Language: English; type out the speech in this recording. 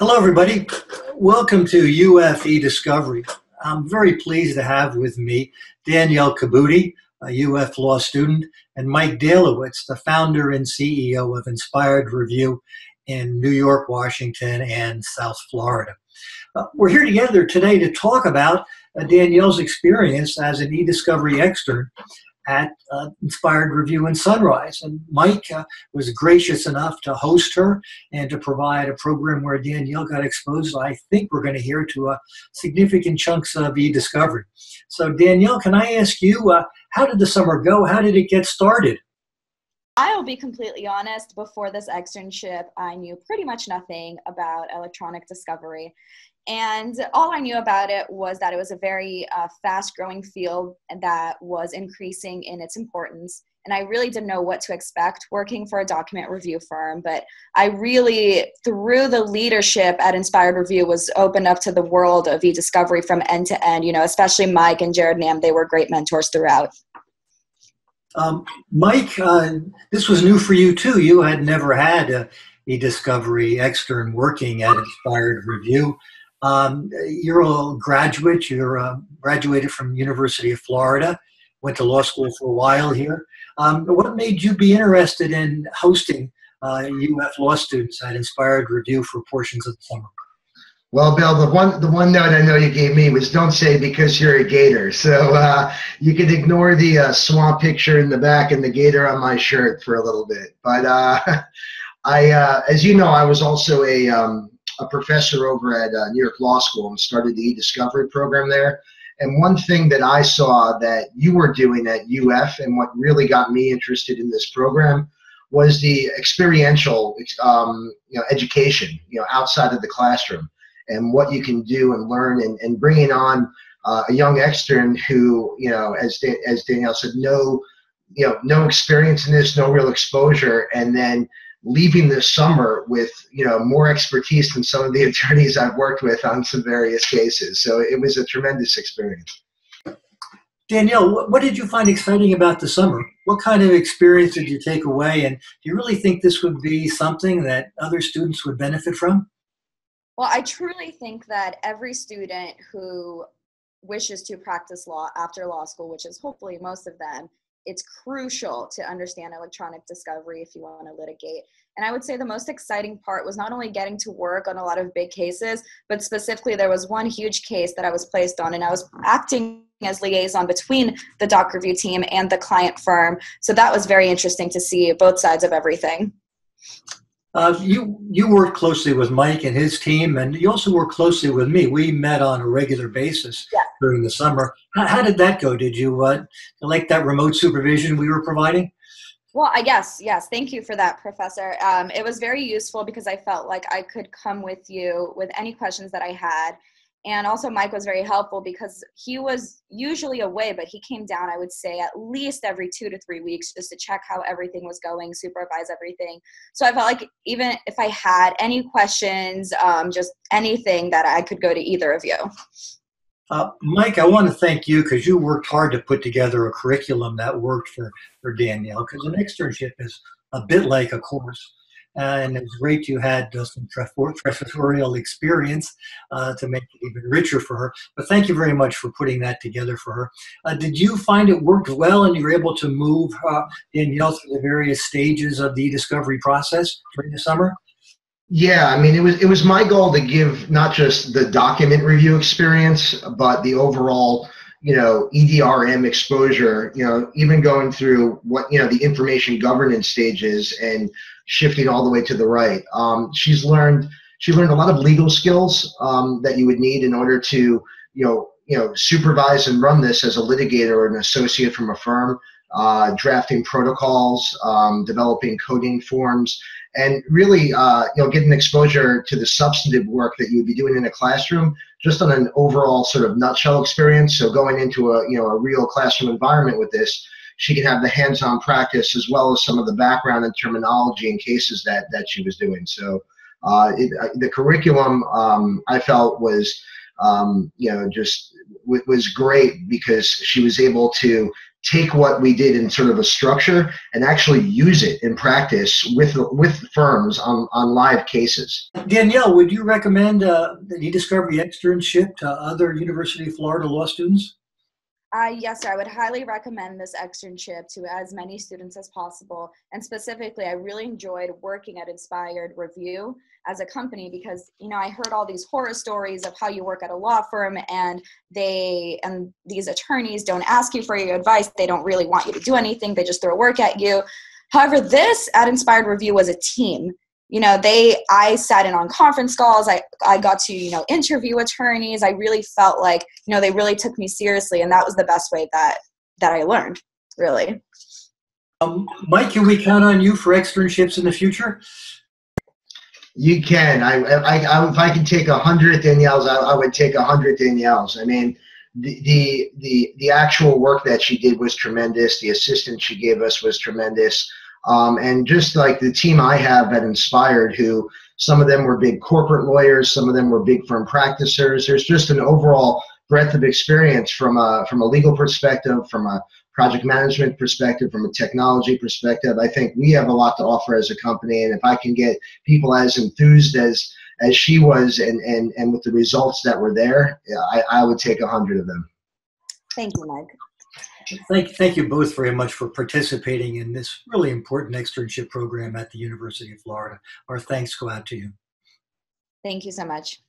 Hello, everybody. Welcome to UF E-Discovery. I'm very pleased to have with me Danielle Kaboudi, a UF law student, and Mike Dalewitz, the founder and CEO of Inspired Review in New York, Washington, and South Florida. Uh, we're here together today to talk about uh, Danielle's experience as an e-discovery extern at uh, Inspired Review in Sunrise. And Mike uh, was gracious enough to host her and to provide a program where Danielle got exposed. I think we're going to hear to uh, significant chunks of e-discovery. So Danielle, can I ask you, uh, how did the summer go? How did it get started? I'll be completely honest, before this externship, I knew pretty much nothing about electronic discovery. And all I knew about it was that it was a very uh, fast growing field that was increasing in its importance. And I really didn't know what to expect working for a document review firm. But I really, through the leadership at Inspired Review, was opened up to the world of e discovery from end to end. You know, especially Mike and Jared Nam, they were great mentors throughout. Um, Mike, uh, this was new for you too. You had never had a, a Discovery extern working at Inspired Review. Um, you're a graduate. You're uh, graduated from University of Florida. Went to law school for a while here. Um, what made you be interested in hosting uh, UF law students at Inspired Review for portions of the summer? Well, Bill, the one the one note I know you gave me was don't say because you're a Gator. So uh, you can ignore the uh, swamp picture in the back and the Gator on my shirt for a little bit. But uh, I, uh, as you know, I was also a um, a professor over at uh, New York Law School and started the e-discovery program there. And one thing that I saw that you were doing at UF and what really got me interested in this program was the experiential um, you know, education, you know, outside of the classroom and what you can do and learn and, and bringing on uh, a young extern who, you know, as, as Danielle said, no, you know, no experience in this, no real exposure, and then leaving this summer with, you know, more expertise than some of the attorneys I've worked with on some various cases. So it was a tremendous experience. Danielle, what did you find exciting about the summer? What kind of experience did you take away? And do you really think this would be something that other students would benefit from? Well, I truly think that every student who wishes to practice law after law school, which is hopefully most of them, it's crucial to understand electronic discovery if you want to litigate. And I would say the most exciting part was not only getting to work on a lot of big cases, but specifically there was one huge case that I was placed on, and I was acting as liaison between the doc review team and the client firm. So that was very interesting to see both sides of everything. Uh, you you worked closely with Mike and his team, and you also worked closely with me. We met on a regular basis yeah. During the summer. How, how, did that go? Did you uh, like that remote supervision we were providing? Well, I guess yes. Thank you for that, Professor. Um, it was very useful because I felt like I could come with you with any questions that I had, and also mike was very helpful because he was usually away but he came down i would say at least every two to three weeks just to check how everything was going supervise everything so i felt like even if i had any questions um, just anything that i could go to either of you uh, Mike, I want to thank you because you worked hard to put together a curriculum that worked for, for Danielle because an externship is a bit like a course and it was great you had uh, some professorial experience uh, to make it even richer for her. But thank you very much for putting that together for her. Uh, did you find it worked well and you were able to move uh, Danielle through the various stages of the discovery process during the summer? Yeah, I mean, it was it was my goal to give not just the document review experience, but the overall you know EDRM exposure. You know, even going through what you know the information governance stages and shifting all the way to the right. Um, she's learned she learned a lot of legal skills um, that you would need in order to you know you know supervise and run this as a litigator or an associate from a firm. Uh, drafting protocols, um, developing coding forms, and really, uh, you know, getting exposure to the substantive work that you would be doing in a classroom, just on an overall sort of nutshell experience. So going into a you know a real classroom environment with this, she can have the hands-on practice as well as some of the background and terminology and cases that that she was doing. So uh, it, uh, the curriculum um, I felt was um, you know just was great because she was able to take what we did in sort of a structure and actually use it in practice with with firms on, on live cases. Danielle, would you recommend uh, the e-discovery externship to other University of Florida law students? Uh, yes, sir. I would highly recommend this externship to as many students as possible. And specifically, I really enjoyed working at Inspired Review as a company because you know I heard all these horror stories of how you work at a law firm and they and these attorneys don't ask you for your advice. They don't really want you to do anything. They just throw work at you. However, this at Inspired Review was a team you know they i sat in on conference calls. I i got to you know interview attorneys. I really felt like you know they really took me seriously and that was the best way that that i learned really. Um, mike can we count on you for externships in the future? You can. I i, I if i can take a hundred danielles I, I would take a hundred danielles i mean the, the the the actual work that she did was tremendous. The assistance she gave us was tremendous um, and just like the team I have at Inspired, who some of them were big corporate lawyers, some of them were big firm practitioners. There's just an overall breadth of experience from a from a legal perspective, from a project management perspective, from a technology perspective. I think we have a lot to offer as a company, and if I can get people as enthused as as she was, and and and with the results that were there, I, I would take a hundred of them. Thank you, Mike. Thank, thank you both very much for participating in this really important externship program at the University of Florida. Our thanks go out to you. Thank you so much.